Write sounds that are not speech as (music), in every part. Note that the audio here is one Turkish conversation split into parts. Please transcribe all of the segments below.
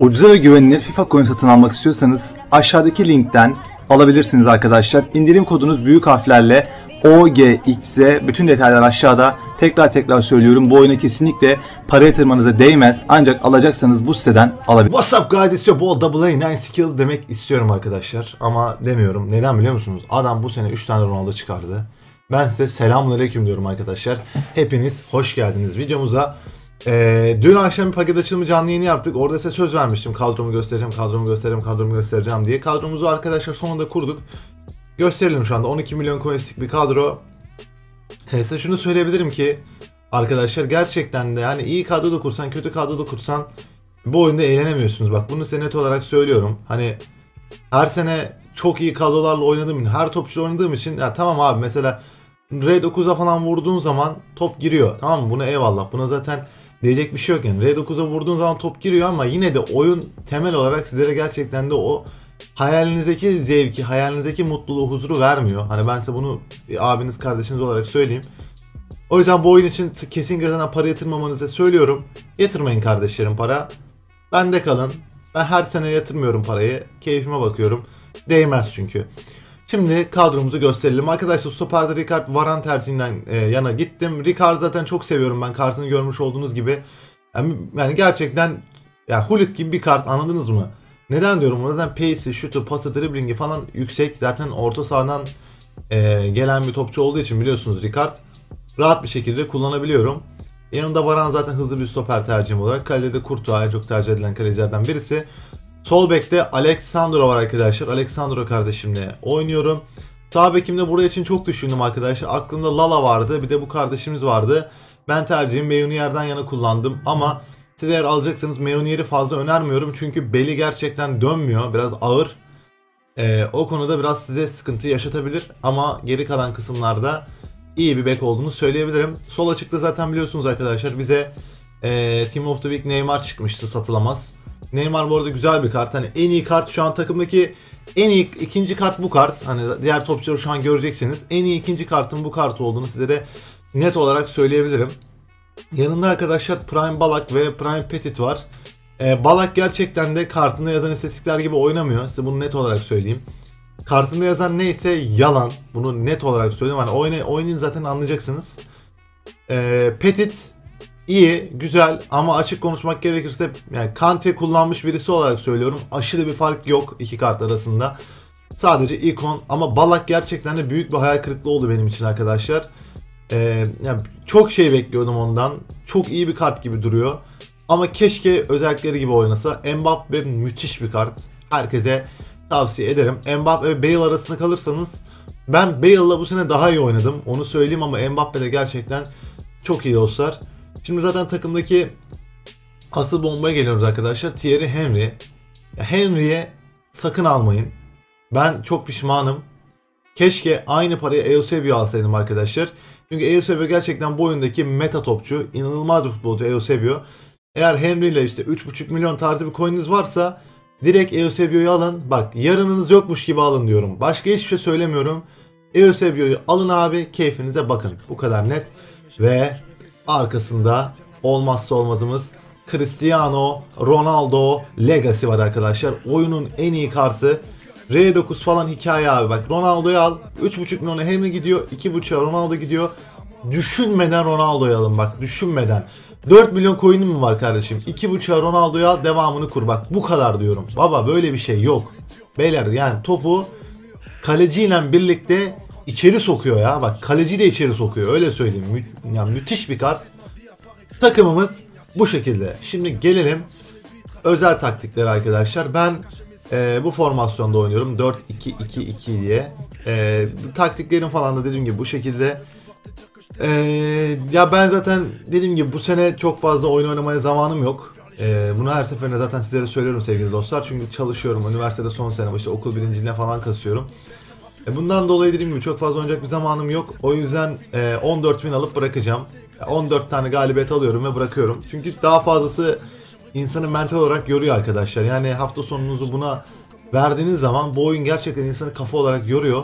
Ucuza ve güvenilir FIFA coin satın almak istiyorsanız aşağıdaki linkten alabilirsiniz arkadaşlar. İndirim kodunuz büyük harflerle OGXZ bütün detaylar aşağıda. Tekrar tekrar söylüyorum bu oyuna kesinlikle para yatırmanıza değmez. Ancak alacaksanız bu siteden alabilirsiniz. What's up guys istiyor bol double A nine skills demek istiyorum arkadaşlar. Ama demiyorum. Neden biliyor musunuz? Adam bu sene 3 tane Ronaldo çıkardı. Ben size selamünaleyküm diyorum arkadaşlar. Hepiniz hoş geldiniz videomuza. Ee, dün akşam bir paket açılımı canlı yayını yaptık. Orada size söz vermiştim. Kadromu göstereceğim, kadromu göstereceğim, kadromu göstereceğim diye. Kadromuzu arkadaşlar sonunda kurduk. Gösterelim şu anda. 12 milyon coinslik bir kadro. Size şunu söyleyebilirim ki arkadaşlar gerçekten de yani iyi kadro da kursan, kötü kadro da kursan bu oyunda eğlenemiyorsunuz. Bak bunu size net olarak söylüyorum. Hani her sene çok iyi kadrolarla oynadığım için, her topçu oynadığım için ya tamam abi mesela R9'a falan vurduğun zaman top giriyor. Tamam mı? Buna eyvallah. Buna zaten diyecek bir şey yok yani. R9'a vurduğun zaman top giriyor ama yine de oyun temel olarak sizlere gerçekten de o hayalinizdeki zevki, hayalinizdeki mutluluğu, huzuru vermiyor. Hani ben size bunu abiniz, kardeşiniz olarak söyleyeyim. O yüzden bu oyun için kesin kazanan para yatırmamanızı söylüyorum. Yatırmayın kardeşlerim para. Bende kalın. Ben her sene yatırmıyorum parayı. Keyfime bakıyorum. Değmez çünkü. Şimdi kadromuzu gösterelim. Arkadaşlar stoperde Ricard Varan tercihinden e, yana gittim. Ricard zaten çok seviyorum ben kartını görmüş olduğunuz gibi. Yani, yani gerçekten ya Hulit gibi bir kart anladınız mı? Neden diyorum? bunu? Zaten pace'i, şutu, pası, driblingi falan yüksek. Zaten orta sahadan e, gelen bir topçu olduğu için biliyorsunuz Ricard. Rahat bir şekilde kullanabiliyorum. Yanımda Varan zaten hızlı bir stoper tercihim olarak. Kalede Courtois en çok tercih edilen kalecilerden birisi. Sol bekte Alexandro var arkadaşlar. Alexandro kardeşimle oynuyorum. Sağ bekimde buraya için çok düşündüm arkadaşlar. Aklımda Lala vardı. Bir de bu kardeşimiz vardı. Ben tercihim Meunier'den yana kullandım. Ama siz eğer alacaksanız Meunier'i fazla önermiyorum. Çünkü beli gerçekten dönmüyor. Biraz ağır. Ee, o konuda biraz size sıkıntı yaşatabilir. Ama geri kalan kısımlarda iyi bir bek olduğunu söyleyebilirim. Sol açıkta zaten biliyorsunuz arkadaşlar bize e, Team of the Week Neymar çıkmıştı satılamaz. Neymar bu arada güzel bir kart. Hani en iyi kart şu an takımdaki en iyi ikinci kart bu kart. Hani diğer topçuları şu an göreceksiniz. En iyi ikinci kartın bu kart olduğunu sizlere net olarak söyleyebilirim. Yanında arkadaşlar Prime Balak ve Prime Petit var. Ee, Balak gerçekten de kartında yazan istatistikler gibi oynamıyor. Size bunu net olarak söyleyeyim. Kartında yazan neyse yalan. Bunu net olarak söyleyeyim. Hani oyna, oynayın zaten anlayacaksınız. Ee, Petit iyi, güzel ama açık konuşmak gerekirse yani Kante kullanmış birisi olarak söylüyorum. Aşırı bir fark yok iki kart arasında. Sadece ikon ama Balak gerçekten de büyük bir hayal kırıklığı oldu benim için arkadaşlar. Ee, yani çok şey bekliyordum ondan. Çok iyi bir kart gibi duruyor. Ama keşke özellikleri gibi oynasa. Mbappe müthiş bir kart. Herkese tavsiye ederim. Mbappe ve Bale arasında kalırsanız ben Bale'la bu sene daha iyi oynadım. Onu söyleyeyim ama Mbappe de gerçekten çok iyi dostlar. Şimdi zaten takımdaki asıl bombaya geliyoruz arkadaşlar. Thierry Henry. Henry'e sakın almayın. Ben çok pişmanım. Keşke aynı paraya Eusebio alsaydım arkadaşlar. Çünkü Eusebio gerçekten bu oyundaki meta topçu. inanılmaz bir futbolcu Eusebio. Eğer Henry ile işte 3.5 milyon tarzı bir coin'iniz varsa direkt Eusebio'yu alın. Bak yarınınız yokmuş gibi alın diyorum. Başka hiçbir şey söylemiyorum. Eusebio'yu alın abi keyfinize bakın. Bu kadar net. Ve arkasında olmazsa olmazımız Cristiano Ronaldo Legacy var arkadaşlar. Oyunun en iyi kartı. R9 falan hikaye abi. Bak Ronaldo'yu al. 3.5 milyona Henry gidiyor. 2.5'a Ronaldo gidiyor. Düşünmeden Ronaldo'yu alın bak. Düşünmeden. 4 milyon coin'im mi var kardeşim? 2.5'a Ronaldo'yu al devamını kur. Bak bu kadar diyorum. Baba böyle bir şey yok. Beyler yani topu kaleciyle birlikte içeri sokuyor ya. Bak kaleci de içeri sokuyor. Öyle söyleyeyim. Mü yani müthiş bir kart. Takımımız bu şekilde. Şimdi gelelim özel taktiklere arkadaşlar. Ben e, bu formasyonda oynuyorum. 4-2-2-2 diye. E, taktiklerim falan da dediğim gibi bu şekilde. E, ya ben zaten dediğim gibi bu sene çok fazla oyun oynamaya zamanım yok. E, bunu her seferinde zaten sizlere söylüyorum sevgili dostlar. Çünkü çalışıyorum. Üniversitede son sene işte okul birinciliğine falan kasıyorum. E bundan dolayı dediğim gibi çok fazla oynayacak bir zamanım yok. O yüzden e, 14 bin alıp bırakacağım. 14 tane galibiyet alıyorum ve bırakıyorum. Çünkü daha fazlası insanı mental olarak yoruyor arkadaşlar. Yani hafta sonunuzu buna verdiğiniz zaman bu oyun gerçekten insanı kafa olarak yoruyor.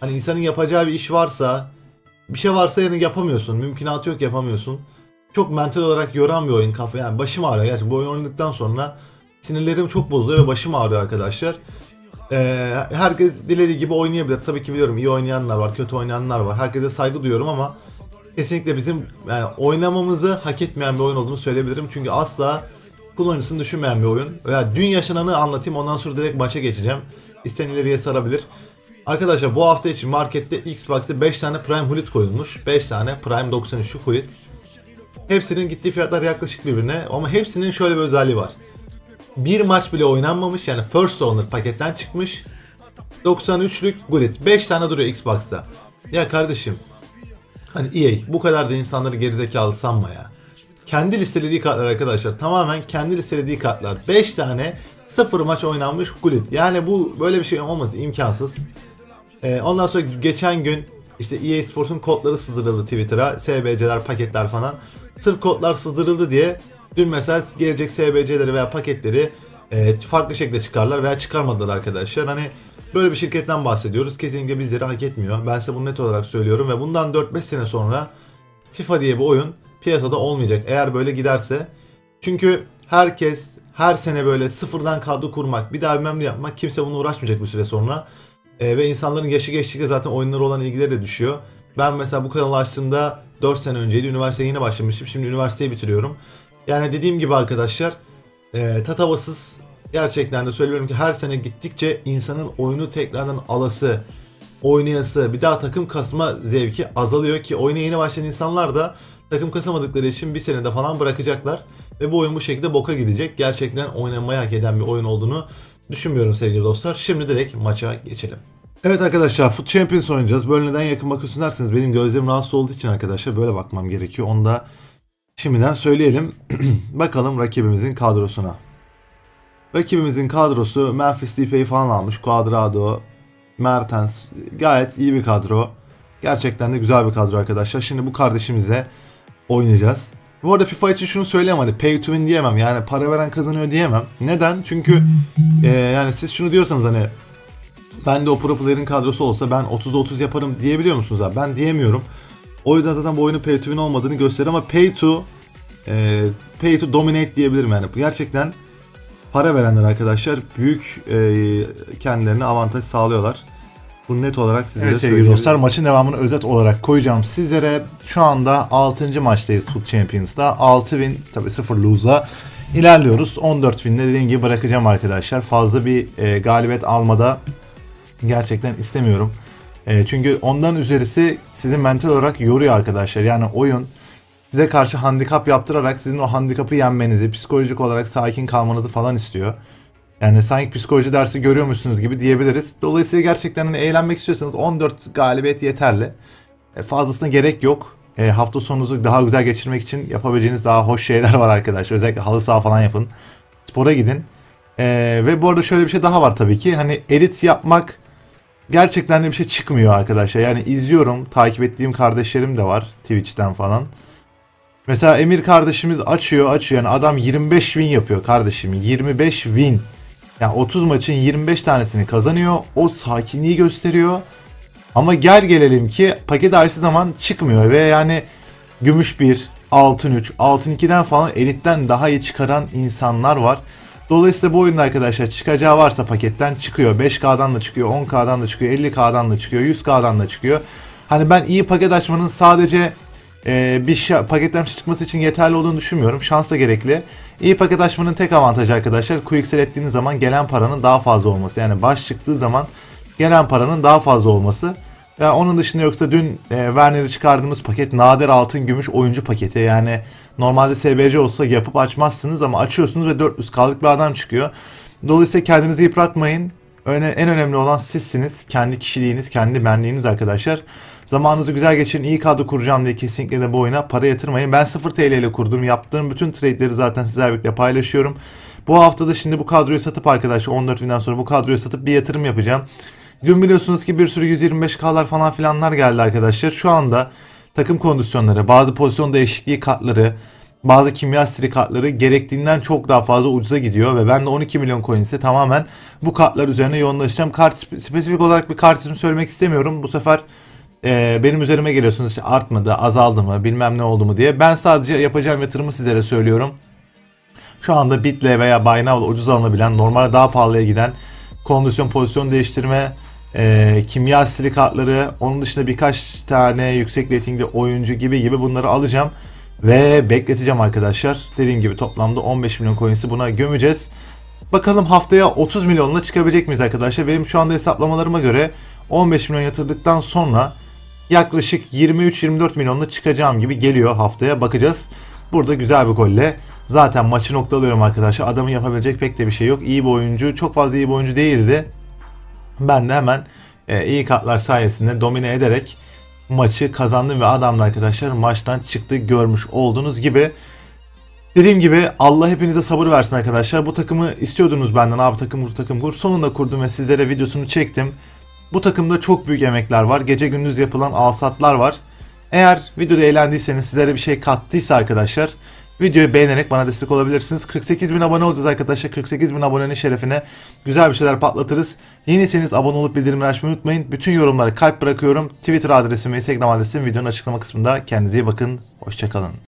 Hani insanın yapacağı bir iş varsa, bir şey varsa yani yapamıyorsun. Mümkünatı yok yapamıyorsun. Çok mental olarak yoran bir oyun kafa. Yani başım ağrıyor. Gerçi bu oyun oynadıktan sonra sinirlerim çok bozuyor ve başım ağrıyor arkadaşlar. Ee, herkes dilediği gibi oynayabilir. Tabii ki biliyorum iyi oynayanlar var, kötü oynayanlar var. Herkese saygı duyuyorum ama kesinlikle bizim yani oynamamızı hak etmeyen bir oyun olduğunu söyleyebilirim. Çünkü asla kullanıcısını düşünmeyen bir oyun. Ya dün yaşananı anlatayım ondan sonra direkt maça geçeceğim. İsteyen ileriye sarabilir. Arkadaşlar bu hafta için markette Xbox'ta 5 tane Prime Hulit koyulmuş. 5 tane Prime 93 Hulit. Hepsinin gittiği fiyatlar yaklaşık birbirine ama hepsinin şöyle bir özelliği var. Bir maç bile oynanmamış yani First Owner paketten çıkmış. 93'lük Gullit. 5 tane duruyor Xbox'ta. Ya kardeşim hani EA bu kadar da insanları gerizekalı sanma ya. Kendi listelediği kartlar arkadaşlar. Tamamen kendi listelediği kartlar. 5 tane sıfır maç oynanmış Gullit. Yani bu böyle bir şey olması imkansız. Ee, ondan sonra geçen gün işte EA Sports'un kodları sızdırıldı Twitter'a. SBC'ler, paketler falan. Sırf kodlar sızdırıldı diye dün mesela gelecek SBC'leri veya paketleri e, farklı şekilde çıkarlar veya çıkarmadılar arkadaşlar. Hani böyle bir şirketten bahsediyoruz. Kesinlikle bizleri hak etmiyor. Ben size bunu net olarak söylüyorum ve bundan 4-5 sene sonra FIFA diye bir oyun piyasada olmayacak eğer böyle giderse. Çünkü herkes her sene böyle sıfırdan kadro kurmak, bir daha bilmem ne yapmak kimse bunu uğraşmayacak bu süre sonra. E, ve insanların yaşı geçtikçe zaten oyunlara olan ilgileri de düşüyor. Ben mesela bu kanalı açtığımda 4 sene önceydi. Üniversiteye yeni başlamıştım. Şimdi üniversiteyi bitiriyorum. Yani dediğim gibi arkadaşlar e, tatavasız gerçekten de söylüyorum ki her sene gittikçe insanın oyunu tekrardan alası, oynayası, bir daha takım kasma zevki azalıyor ki oyuna yeni başlayan insanlar da takım kasamadıkları için bir senede falan bırakacaklar. Ve bu oyun bu şekilde boka gidecek. Gerçekten oynanmayı hak eden bir oyun olduğunu düşünmüyorum sevgili dostlar. Şimdi direkt maça geçelim. Evet arkadaşlar Foot Champions oynayacağız. Böyle neden yakın bakıyorsun derseniz benim gözlerim rahatsız olduğu için arkadaşlar böyle bakmam gerekiyor. Onu da şimdiden söyleyelim. (clears throat) Bakalım rakibimizin kadrosuna. Rakibimizin kadrosu Memphis Depay'i falan almış. Cuadrado, Mertens gayet iyi bir kadro. Gerçekten de güzel bir kadro arkadaşlar. Şimdi bu kardeşimize oynayacağız. Bu arada FIFA için şunu söyleyemem hani pay to win diyemem yani para veren kazanıyor diyemem. Neden? Çünkü e, yani siz şunu diyorsanız hani ben de o pro player'in kadrosu olsa ben 30'da 30 yaparım diyebiliyor musunuz abi? Ben diyemiyorum. O yüzden zaten bu oyunun pay to win olmadığını gösterir ama pay to e, pay to dominate diyebilirim yani. Gerçekten para verenler arkadaşlar büyük e, kendilerine avantaj sağlıyorlar. Bu net olarak size Evet sevgili dostlar maçın devamını özet olarak koyacağım sizlere. Şu anda 6. maçtayız Foot Champions'da. 6 win tabi 0 lose'la ilerliyoruz. 14 win'le dediğim gibi bırakacağım arkadaşlar. Fazla bir e, galibiyet almada gerçekten istemiyorum. E, çünkü ondan üzerisi sizin mental olarak yoruyor arkadaşlar. Yani oyun size karşı handikap yaptırarak sizin o handikapı yenmenizi, psikolojik olarak sakin kalmanızı falan istiyor. Yani sanki psikoloji dersi görüyormuşsunuz gibi diyebiliriz. Dolayısıyla gerçekten hani eğlenmek istiyorsanız 14 galibiyet yeterli. E, fazlasına gerek yok. E, hafta sonunuzu daha güzel geçirmek için yapabileceğiniz daha hoş şeyler var arkadaşlar. Özellikle halı saha falan yapın. Spora gidin. E, ve bu arada şöyle bir şey daha var tabii ki. Hani elit yapmak gerçekten de bir şey çıkmıyor arkadaşlar. Yani izliyorum. Takip ettiğim kardeşlerim de var Twitch'ten falan. Mesela Emir kardeşimiz açıyor açıyor. Yani adam 25 win yapıyor kardeşim. 25 win. Yani 30 maçın 25 tanesini kazanıyor. O sakinliği gösteriyor. Ama gel gelelim ki paket açtığı zaman çıkmıyor ve yani gümüş 1, altın 3, altın 2'den falan elitten daha iyi çıkaran insanlar var. Dolayısıyla bu oyunda arkadaşlar çıkacağı varsa paketten çıkıyor. 5K'dan da çıkıyor, 10K'dan da çıkıyor, 50K'dan da çıkıyor, 100K'dan da çıkıyor. Hani ben iyi paket açmanın sadece e, bir şey, paketten çıkması için yeterli olduğunu düşünmüyorum. Şans da gerekli. İyi paket açmanın tek avantajı arkadaşlar quick ettiğiniz zaman gelen paranın daha fazla olması. Yani baş çıktığı zaman gelen paranın daha fazla olması. Ya onun dışında yoksa dün e, Werner'i çıkardığımız paket nadir altın gümüş oyuncu paketi. Yani normalde SBC olsa yapıp açmazsınız ama açıyorsunuz ve 400 kalık bir adam çıkıyor. Dolayısıyla kendinizi yıpratmayın. Öne, en önemli olan sizsiniz. Kendi kişiliğiniz, kendi benliğiniz arkadaşlar. Zamanınızı güzel geçirin. iyi kadro kuracağım diye kesinlikle de bu oyuna para yatırmayın. Ben 0 TL ile kurdum. Yaptığım bütün trade'leri zaten sizlerle birlikte paylaşıyorum. Bu haftada şimdi bu kadroyu satıp arkadaşlar 14 binden sonra bu kadroyu satıp bir yatırım yapacağım. Dün biliyorsunuz ki bir sürü 125K'lar falan filanlar geldi arkadaşlar. Şu anda takım kondisyonları, bazı pozisyon değişikliği kartları, bazı kimya stili kartları gerektiğinden çok daha fazla ucuza gidiyor ve ben de 12 milyon coins'i tamamen bu kartlar üzerine yoğunlaşacağım. Kart spesifik olarak bir kart ismi söylemek istemiyorum. Bu sefer e, benim üzerime geliyorsunuz işte artmadı, azaldı mı, bilmem ne oldu mu diye. Ben sadece yapacağım yatırımı sizlere söylüyorum. Şu anda Bitle veya Buy ucuz alınabilen, normalde daha pahalıya giden kondisyon pozisyon değiştirme, e, kimya stili kartları, onun dışında birkaç tane yüksek ratingli oyuncu gibi gibi bunları alacağım. Ve bekleteceğim arkadaşlar. Dediğim gibi toplamda 15 milyon coins'i buna gömeceğiz. Bakalım haftaya 30 milyonla çıkabilecek miyiz arkadaşlar? Benim şu anda hesaplamalarıma göre 15 milyon yatırdıktan sonra yaklaşık 23-24 milyonla çıkacağım gibi geliyor haftaya. Bakacağız. Burada güzel bir golle zaten maçı noktalıyorum arkadaşlar. Adamın yapabilecek pek de bir şey yok. İyi bir oyuncu. Çok fazla iyi bir oyuncu değildi. Ben de hemen e, iyi kartlar sayesinde domine ederek maçı kazandım ve adam da arkadaşlar maçtan çıktı görmüş olduğunuz gibi. Dediğim gibi Allah hepinize sabır versin arkadaşlar. Bu takımı istiyordunuz benden abi takım kur takım kur. Sonunda kurdum ve sizlere videosunu çektim. Bu takımda çok büyük emekler var. Gece gündüz yapılan alsatlar var. Eğer videoda eğlendiyseniz sizlere bir şey kattıysa arkadaşlar videoyu beğenerek bana destek olabilirsiniz. 48 bin abone olacağız arkadaşlar. 48 bin abonenin şerefine güzel bir şeyler patlatırız. Yeniseniz abone olup bildirimleri açmayı unutmayın. Bütün yorumları kalp bırakıyorum. Twitter adresim ve Instagram adresim videonun açıklama kısmında. Kendinize iyi bakın. Hoşçakalın.